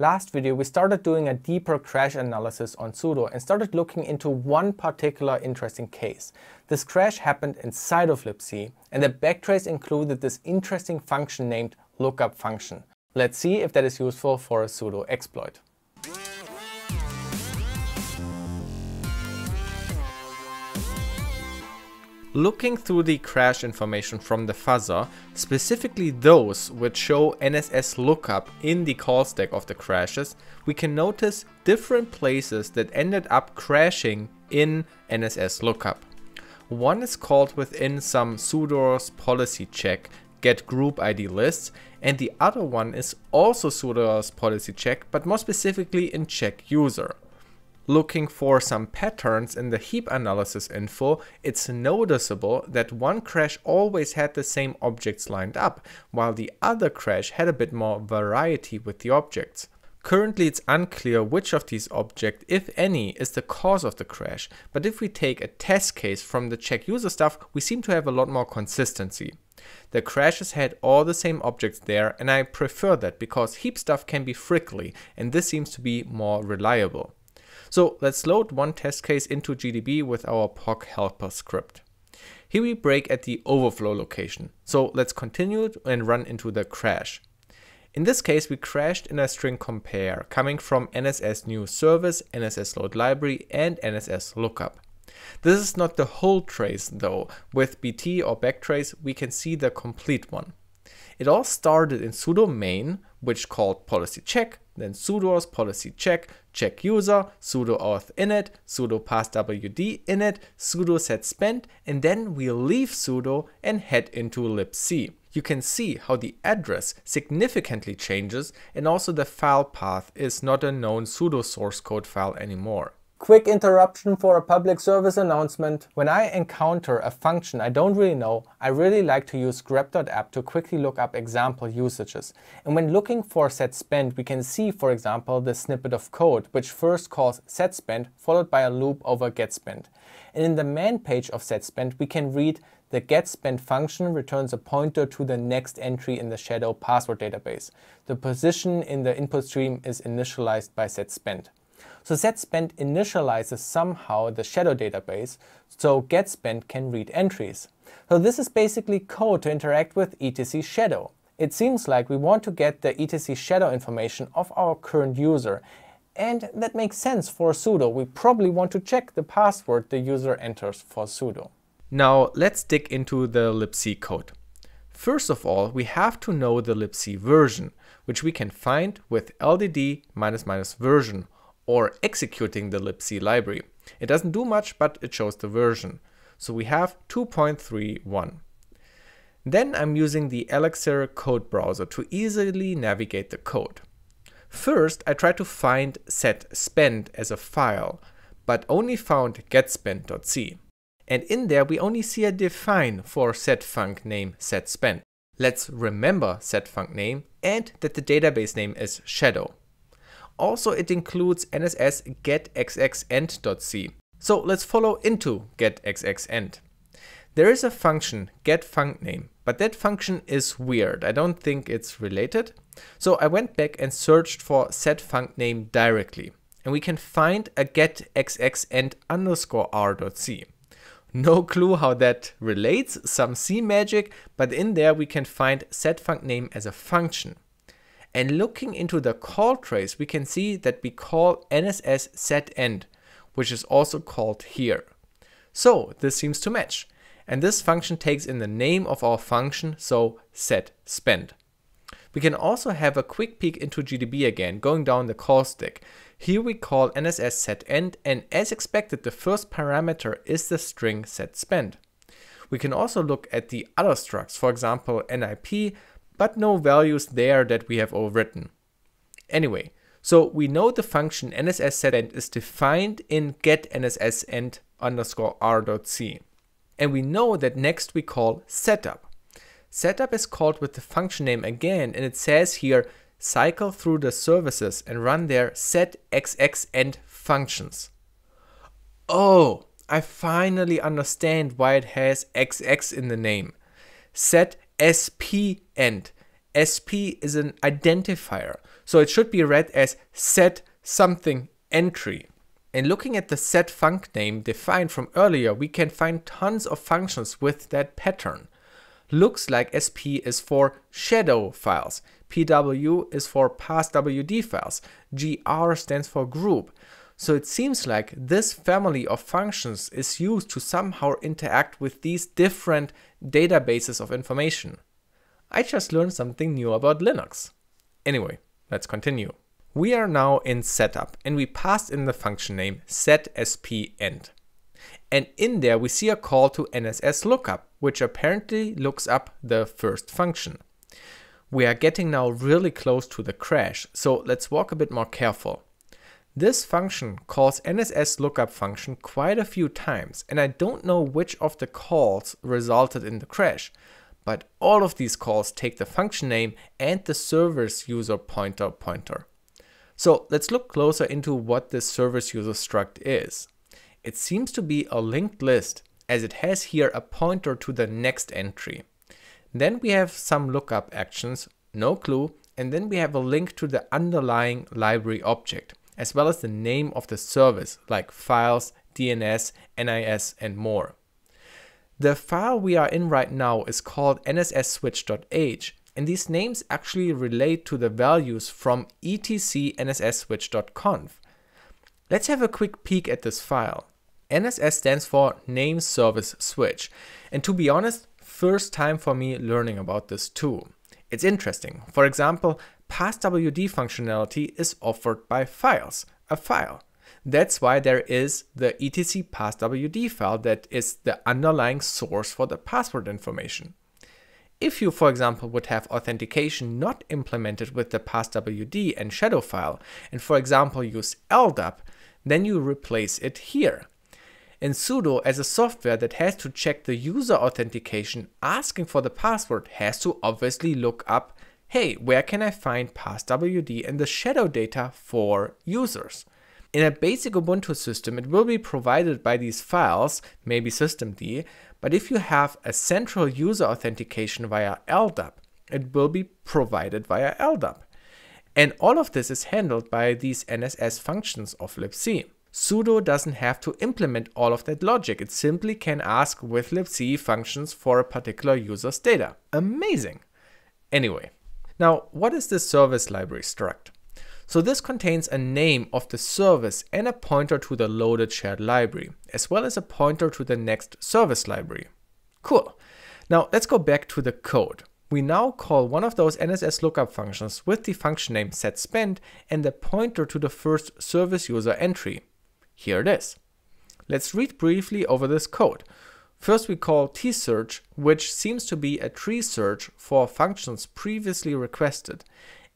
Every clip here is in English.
Last video we started doing a deeper crash analysis on sudo and started looking into one particular interesting case. This crash happened inside of libc and the backtrace included this interesting function named lookup function. Let's see if that is useful for a sudo exploit. Looking through the crash information from the fuzzer, specifically those which show NSS lookup in the call stack of the crashes, we can notice different places that ended up crashing in NSS lookup. One is called within some sudoers policy check get group ID lists and the other one is also sudoers policy check but more specifically in check user looking for some patterns in the heap analysis info, it's noticeable that one crash always had the same objects lined up, while the other crash had a bit more variety with the objects. Currently it's unclear which of these objects, if any, is the cause of the crash, but if we take a test case from the check user stuff, we seem to have a lot more consistency. The crashes had all the same objects there and I prefer that because heap stuff can be frickly and this seems to be more reliable. So let's load one test case into GDB with our POC helper script. Here we break at the overflow location. So let's continue and run into the crash. In this case, we crashed in a string compare coming from NSS new service, NSS load library, and NSS lookup. This is not the whole trace though. With BT or backtrace, we can see the complete one. It all started in sudo main, which called policy check, then sudoers policy check, check user, sudo auth init, sudo passwd init, sudo set spend, and then we leave sudo and head into libc. You can see how the address significantly changes and also the file path is not a known sudo source code file anymore. Quick interruption for a public service announcement. When I encounter a function I don't really know, I really like to use grep.app to quickly look up example usages. And when looking for setSpend, we can see, for example, the snippet of code, which first calls setSpend, followed by a loop over getSpend. And in the man page of setSpend, we can read the getSpend function returns a pointer to the next entry in the shadow password database. The position in the input stream is initialized by setSpend. So setSpend initializes somehow the shadow database, so getSpend can read entries. So this is basically code to interact with etc shadow. It seems like we want to get the etc shadow information of our current user, and that makes sense for sudo. We probably want to check the password the user enters for sudo. Now let's dig into the libc code. First of all, we have to know the libc version, which we can find with ldd version or executing the libc library. It doesn't do much, but it shows the version. So we have 2.31. Then I'm using the Elixir code browser to easily navigate the code. First, I try to find set spend as a file, but only found getspend.c. And in there, we only see a define for setfunc name setspend. Let's remember setfunc name and that the database name is shadow. Also, it includes NSS getxxend.c. So let's follow into getxxend. There is a function getFuncName, but that function is weird. I don't think it's related. So I went back and searched for setfuncName directly. And we can find a getxxend underscore r.c. No clue how that relates, some C magic, but in there we can find setfuncName as a function. And looking into the call trace, we can see that we call NSS setEnd, which is also called here. So this seems to match. And this function takes in the name of our function, so set spend. We can also have a quick peek into GDB again, going down the call stack. Here we call NSS setEnd, and as expected, the first parameter is the string set spend. We can also look at the other structs, for example, NIP, but no values there that we have overwritten. Anyway, so we know the function nsssetEnd is defined in getNSSEnd underscore r.c. And we know that next we call setup. Setup is called with the function name again, and it says here cycle through the services and run their setxxend functions. Oh, I finally understand why it has xx in the name. Set SP end. SP is an identifier. So it should be read as set something entry. And looking at the set func name defined from earlier, we can find tons of functions with that pattern. Looks like SP is for shadow files, PW is for passwd files, GR stands for group. So it seems like this family of functions is used to somehow interact with these different databases of information. I just learned something new about Linux. Anyway, let's continue. We are now in setup and we passed in the function name setSpEnd. And in there we see a call to NSS lookup, which apparently looks up the first function. We are getting now really close to the crash, so let's walk a bit more careful. This function calls NSS lookup function quite a few times, and I don't know which of the calls resulted in the crash, but all of these calls take the function name and the server's user pointer pointer. So let's look closer into what this service user struct is. It seems to be a linked list as it has here a pointer to the next entry. Then we have some lookup actions, no clue, and then we have a link to the underlying library object, as well as the name of the service like files, DNS, NIS, and more. The file we are in right now is called nsswitch.h and these names actually relate to the values from etc nsswitch.conf. Let's have a quick peek at this file. NSS stands for Name Service Switch, and to be honest, first time for me learning about this too. It's interesting. For example, passwd functionality is offered by files, a file. That's why there is the etc passwd file that is the underlying source for the password information. If you, for example, would have authentication not implemented with the passwd and shadow file, and for example use LDAP, then you replace it here. In sudo, as a software that has to check the user authentication, asking for the password has to obviously look up, hey, where can I find passwd and the shadow data for users? In a basic Ubuntu system, it will be provided by these files, maybe systemd, but if you have a central user authentication via LDAP, it will be provided via LDAP. And all of this is handled by these NSS functions of libc. sudo doesn't have to implement all of that logic, it simply can ask with libc functions for a particular user's data. Amazing! Anyway, now what is this service library struct? So this contains a name of the service and a pointer to the loaded shared library, as well as a pointer to the next service library. Cool. Now let's go back to the code. We now call one of those NSS lookup functions with the function name setSpend and the pointer to the first service user entry. Here it is. Let's read briefly over this code. First we call tsearch, which seems to be a tree search for functions previously requested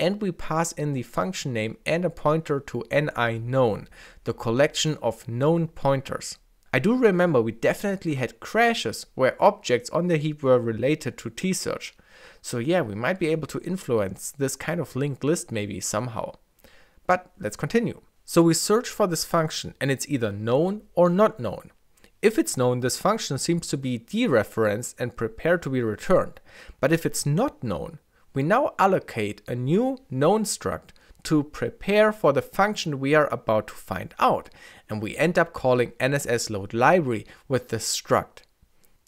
and we pass in the function name and a pointer to ni known, the collection of known pointers. I do remember we definitely had crashes where objects on the heap were related to tsearch. So yeah, we might be able to influence this kind of linked list maybe somehow. But let's continue. So we search for this function and it's either known or not known. If it's known, this function seems to be dereferenced and prepared to be returned. But if it's not known, we now allocate a new known struct to prepare for the function we are about to find out, and we end up calling NSS load library with the struct.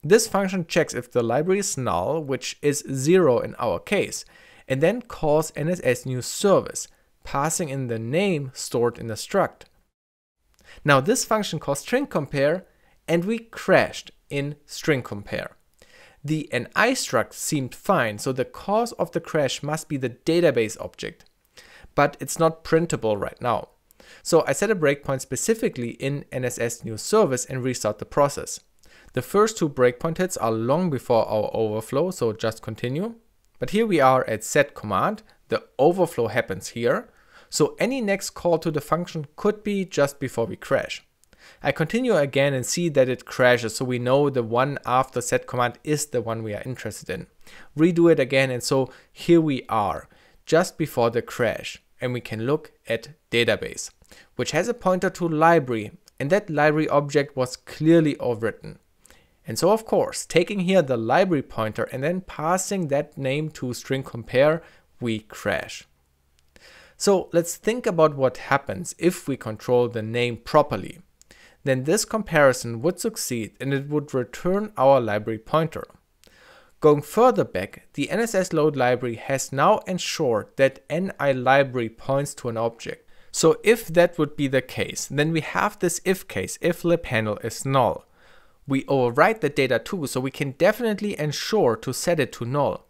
This function checks if the library is null, which is zero in our case, and then calls NSS new service, passing in the name stored in the struct. Now this function calls string compare, and we crashed in string compare. The NI struct seemed fine, so the cause of the crash must be the database object. But it's not printable right now. So I set a breakpoint specifically in NSS new service and restart the process. The first two breakpoint hits are long before our overflow, so just continue. But here we are at set command, the overflow happens here, so any next call to the function could be just before we crash. I continue again and see that it crashes, so we know the one after set command is the one we are interested in. Redo it again, and so here we are, just before the crash, and we can look at database, which has a pointer to library, and that library object was clearly overwritten. And so of course, taking here the library pointer and then passing that name to string compare, we crash. So let's think about what happens if we control the name properly. Then this comparison would succeed and it would return our library pointer. Going further back, the NSS load library has now ensured that NI library points to an object. So if that would be the case, then we have this if case if lib handle is null. We overwrite the data too, so we can definitely ensure to set it to null.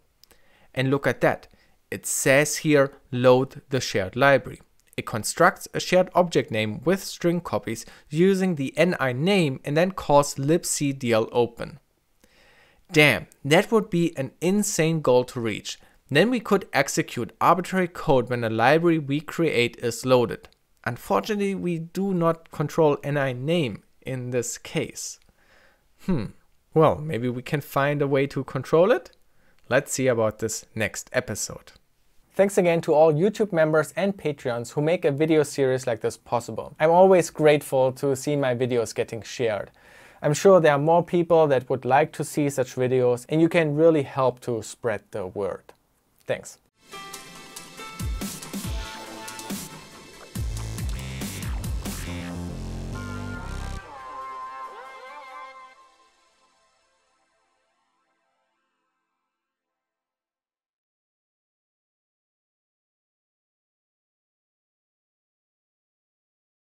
And look at that. It says here load the shared library. It constructs a shared object name with string copies using the ni name and then calls libcdl open. Damn, that would be an insane goal to reach. Then we could execute arbitrary code when a library we create is loaded. Unfortunately, we do not control ni name in this case. Hmm, well, maybe we can find a way to control it? Let's see about this next episode. Thanks again to all YouTube members and Patreons who make a video series like this possible. I'm always grateful to see my videos getting shared. I'm sure there are more people that would like to see such videos and you can really help to spread the word. Thanks.